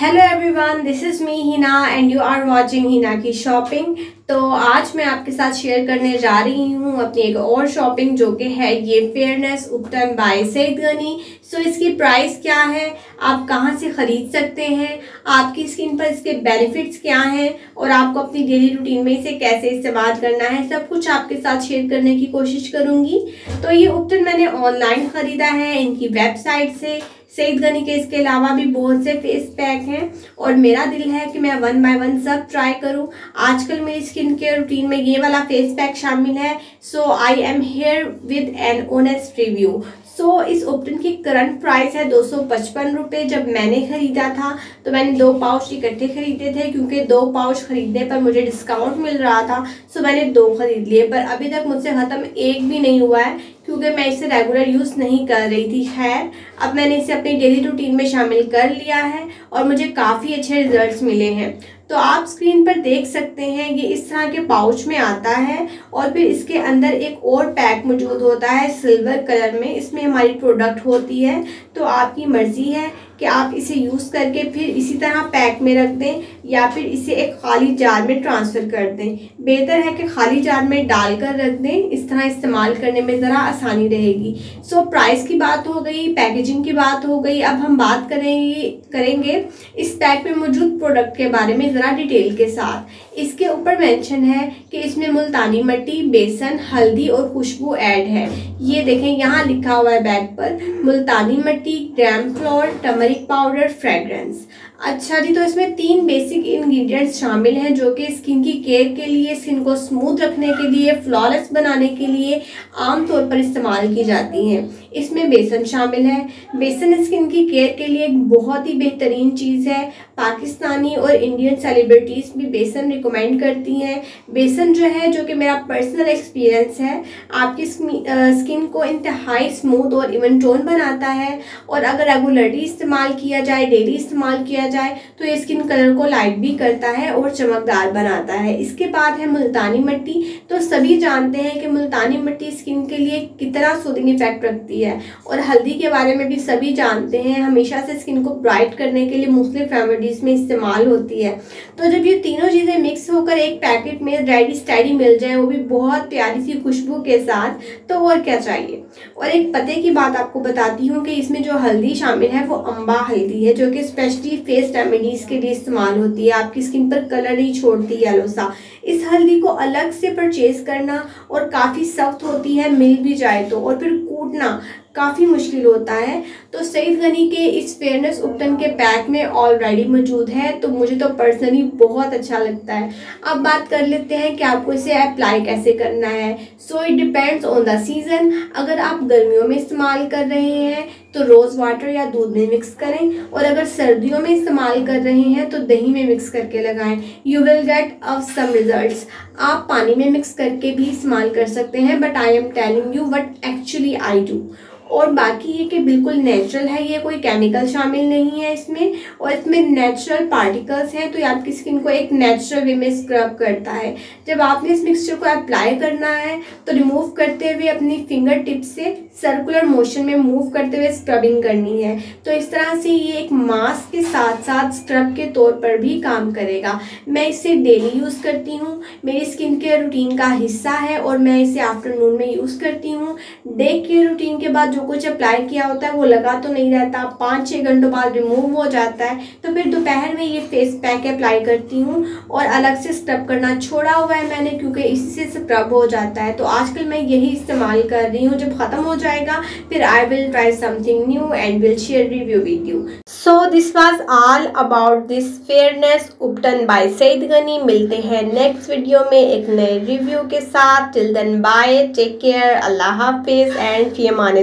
Hello everyone this is me Hina and you are watching Hina की shopping तो आज मैं आपके साथ शेयर करने जा रही हूँ अपनी एक और शॉपिंग जो कि है ये fairness उपटन by Saeed Ghani so इसकी प्राइस क्या है? आप कहाँ से ख़रीद सकते हैं? आपकी स्किन पर इसके बेनिफिट्स क्या हैं? और आपको अपनी डेली रूटीन में इसे कैसे इस्तेमाल करना है? सब कुछ आपके साथ शेयर करने की कोशिश करूँगी। तो ये उपटन मैंने ऑनलाइन ख़रीदा है इनकी वेबसाइट से। सईद गनी के इसके अलावा भी बहुत से फेस पैक हैं। और मेरा दिल है कि मैं वन बाय वन सब ट्राई करूँ। आजकल मेरी स्किन केयर रूटीन में ये वाला फेस पैक शामिल है। So I am here with an honest review so इस ओपटन की करंट प्राइस है दो सौ पचपन रुपये जब मैंने ख़रीदा था तो मैंने दो पाउच इकट्ठे ख़रीदे थे, क्योंकि दो पाउच ख़रीदने पर मुझे डिस्काउंट मिल रहा था सो मैंने दो ख़रीद लिए। पर अभी तक मुझसे ख़त्म एक भी नहीं हुआ है, क्योंकि मैं इसे रेगुलर यूज़ नहीं कर रही थी। खैर, अब मैंने इसे अपनी डेली रूटीन में शामिल कर लिया है और मुझे काफ़ी अच्छे रिजल्ट्स मिले हैं। तो आप स्क्रीन पर देख सकते हैं, ये इस तरह के पाउच में आता है और फिर इसके अंदर एक और पैक मौजूद होता है सिल्वर कलर में। इसमें हमारी प्रोडक्ट होती है तो आपकी मर्ज़ी है कि आप इसे यूज़ करके फिर इसी तरह पैक में रख दें। या फिर इसे एक खाली जार में ट्रांसफ़र कर दें। बेहतर है कि खाली जार में डालकर रख दें। इस तरह इस्तेमाल करने में ज़रा आसानी रहेगी। सो so, प्राइस की बात हो गई पैकेजिंग की बात हो गई। अब हम बात करेंगे करेंगे इस पैक में मौजूद प्रोडक्ट के बारे में ज़रा डिटेल के साथ। इसके ऊपर मेंशन है कि इसमें मुल्तानी मट्टी बेसन हल्दी और खुशबू ऐड है। ये देखें यहाँ लिखा हुआ है बैग पर multani mitti gram flour turmeric powder fragrance अच्छा जी तो इसमें तीन बेसिक इंग्रेडिएंट्स शामिल हैं जो कि स्किन की केयर के लिए स्किन को स्मूथ रखने के लिए फ्लॉलेस बनाने के लिए आमतौर पर इस्तेमाल की जाती हैं। इसमें बेसन शामिल है। बेसन स्किन की केयर के लिए एक बहुत ही बेहतरीन चीज़ है। पाकिस्तानी और इंडियन सेलिब्रिटीज़ भी बेसन रिकमेंड करती हैं। बेसन जो है, जो कि मेरा पर्सनल एक्सपीरियंस है, आपकी स्किन को इंतहाई स्मूथ और इवन टोन बनाता है और अगर रेगुलरली इस्तेमाल किया जाए डेली इस्तेमाल किया जाए तो ये स्किन कलर को लाइट भी करता है और चमकदार बनाता है। इसके बाद है मुल्तानी मिट्टी। तो सभी जानते हैं कि मुल्तानी मिट्टी स्किन के लिए कितना सूदिंग इफ़ेक्ट रखती है। और हल्दी के बारे में भी सभी जानते हैं। हमेशा से स्किन को ब्राइट करने के लिए मुख्तलिफ़ रेमेडीज़ में इस्तेमाल होती है। तो जब ये तीनों चीज़ें मिक्स होकर एक पैकेट में रेडी स्टैडी मिल जाए, वो भी बहुत प्यारी सी खुशबू के साथ तो और क्या चाहिए? और एक पते की बात आपको बताती हूँ कि इसमें जो हल्दी शामिल है, वो अम्बा हल्दी है, जो कि स्पेशली फेस रेमेडीज़ के लिए इस्तेमाल होती है, आपकी स्किन पर कलर नहीं छोड़ती येलो सा। इस हल्दी को अलग से परचेज करना और काफ़ी सख्त होती है, मिल भी जाए तो और फिर कूटना काफ़ी मुश्किल होता है। तो सईद गनी के इस फेयरनेस उपटन के पैक में ऑलरेडी मौजूद है तो मुझे तो पर्सनली बहुत अच्छा लगता है। अब बात कर लेते हैं कि आपको इसे अप्लाई कैसे करना है। So it depends on the season अगर आप गर्मियों में इस्तेमाल कर रहे हैं तो रोज़ वाटर या दूध में मिक्स करें और अगर सर्दियों में इस्तेमाल कर रहे हैं तो दही में मिक्स करके लगाएँ। यू विल गेट अव सम रिजल्ट्स आप पानी में मिक्स करके भी इस्तेमाल कर सकते हैं but I am telling you what actually I do और बाकी ये कि बिल्कुल नेचुरल है, ये कोई केमिकल शामिल नहीं है इसमें और इसमें नेचुरल पार्टिकल्स हैं तो ये आपकी स्किन को एक नेचुरल वे में स्क्रब करता है। जब आपने इस मिक्सचर को अप्लाई करना है तो रिमूव करते हुए अपनी फिंगर टिप से सर्कुलर मोशन में मूव करते हुए स्क्रबिंग करनी है। तो इस तरह से ये एक मास्क के साथ साथ स्क्रब के तौर पर भी काम करेगा। मैं इसे डेली यूज़ करती हूँ, मेरी स्किन केयर रूटीन का हिस्सा है और मैं इसे आफ्टरनून में यूज़ करती हूँ। डे केयर रूटीन के बाद जो कुछ अप्लाई किया होता है, वो लगा तो नहीं रहता। पाँच छः घंटों बाद रिमूव हो जाता है तो फिर दोपहर में ये फेस पैक अप्लाई करती हूँ और अलग से स्क्रब करना छोड़ा हुआ है मैंने, क्योंकि इससे स्क्रब हो जाता है। तो आजकल मैं यही इस्तेमाल कर रही हूँ। जब ख़त्म हो जाएगा, फिर I will try something new and will share review with you so this was all about this fairness ubtan by Saeed Ghani मिलते हैं नेक्स्ट वीडियो में एक नए रिव्यू के साथ. Till then bye take care अल्लाह हाफिज़. एंड फ़ी अमान